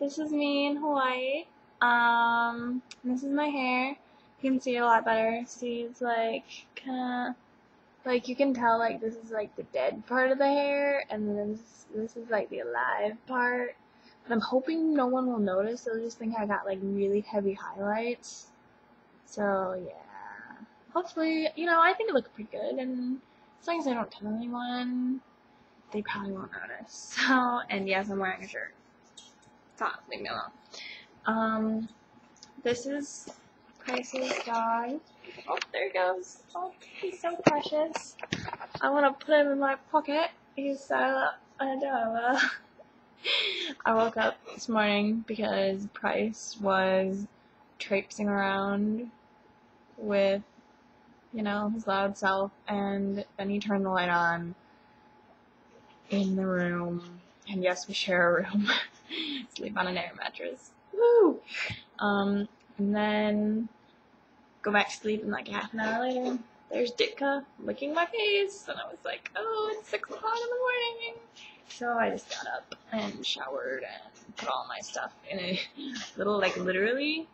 this is me in Hawaii. Um, this is my hair. You can see it a lot better. See, it's like kind of like you can tell like this is like the dead part of the hair, and then this this is like the alive part. But I'm hoping no one will notice. They'll just think I got like really heavy highlights. So yeah, hopefully you know I think it looks pretty good, and as long as I don't tell anyone, they probably won't notice. So and yes, I'm wearing a shirt. Stop, leave me alone. Um, this is Price's dog. Oh, there he goes. Oh, he's so precious. I want to put him in my pocket. He's so adorable. I woke up this morning because Price was traipsing around with, you know, his loud self, and then he turned the light on in the room. And yes, we share a room. Sleep on an air mattress. Woo! Um, and then go back to sleep, and like half an hour later, there's Ditka licking my face, and I was like, oh, it's six o'clock in the morning. So I just got up and showered and put all my stuff in a little, like literally,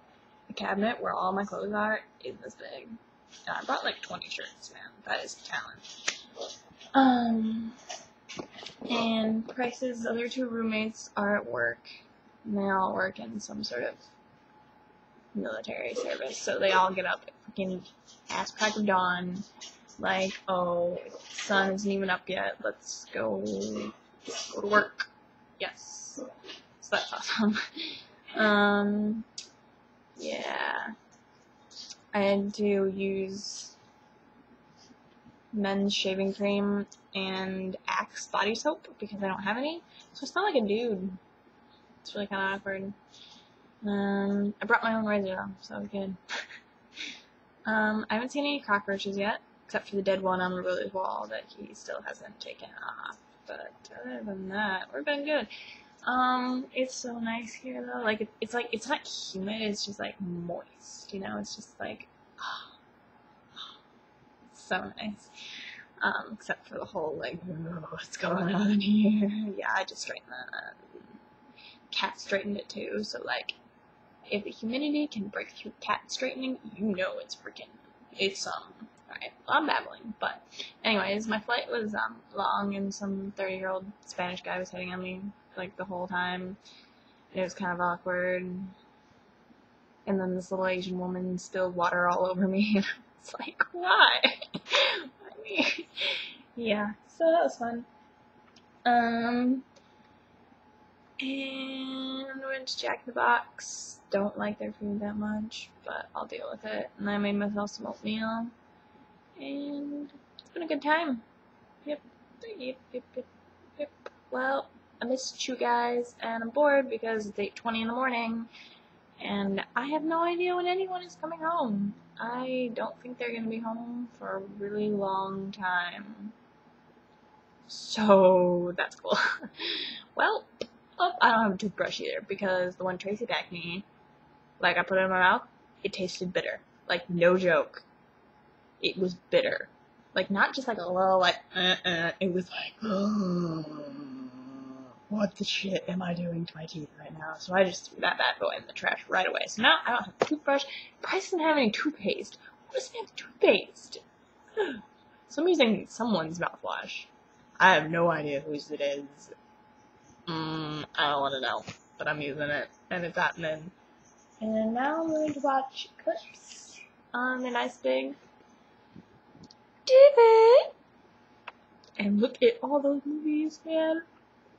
a cabinet where all my clothes are is this big. And I brought like 20 shirts, man. That is a talent. Um, and Price's other two roommates are at work. They all work in some sort of military service. So they all get up at freaking ass crack of dawn. Like, oh, sun isn't even up yet. Let's go go to work. Yes. So that's awesome. um, yeah. I had to use men's shaving cream and Axe body soap because I don't have any. So I smell like a dude. It's really kind of awkward. Um, I brought my own razor though, so good. um, I haven't seen any cockroaches yet, except for the dead one on the Lily's wall that he still hasn't taken off. But other than that, we've been good. Um, it's so nice here though. Like it, it's like it's not humid. It's just like moist. You know, it's just like oh, so nice. Um, except for the whole like, what's going on here? Yeah, I just straightened that. Cat straightened it too. So like, if the humidity can break through cat straightening, you know it's freaking, it's um. I'm babbling, but anyways, my flight was um long, and some 30 year old Spanish guy was hitting on me like the whole time. It was kind of awkward. And then this little Asian woman spilled water all over me. It's like, why? I mean, yeah, so that was fun. Um, and went to Jack in the Box. Don't like their food that much, but I'll deal with it. And I made myself some oatmeal, and it's been a good time. Yep, yep, yep, yep, yep. Well, I missed you guys, and I'm bored because it's 8:20 in the morning, and I have no idea when anyone is coming home. I don't think they're gonna be home for a really long time. So that's cool. well, oh, I don't have a toothbrush either because the one Tracy packed me, like I put it in my mouth, it tasted bitter. Like no joke, it was bitter. Like not just like a little like uh uh. It was like. what the shit am I doing to my teeth right now? So I just threw that bad boy in the trash right away. So now I don't have a toothbrush. Price doesn't have any toothpaste. Who doesn't have toothpaste? so I'm using someone's mouthwash. I have no idea whose it is. Mm, I don't want to know, but I'm using it, and it's happening. And now I'm going to watch clips on the nice big TV. And look at all those movies, man.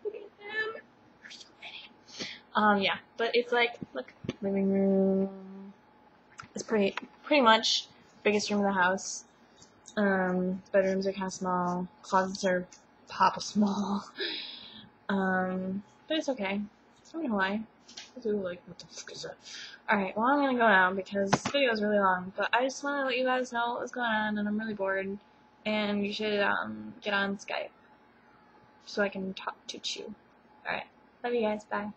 Look at them. There's so many. Um, yeah, but it's like, look, living room. It's pretty, pretty much biggest room in the house. Um, bedrooms are kind of small. Closets are papa small. Um, but it's okay. I'm in Hawaii. I do like, what the fuck is that? Alright, well I'm gonna go now because this video is really long, but I just want to let you guys know what's going on and I'm really bored and you should um, get on Skype so I can talk to you. Alright, love you guys, bye.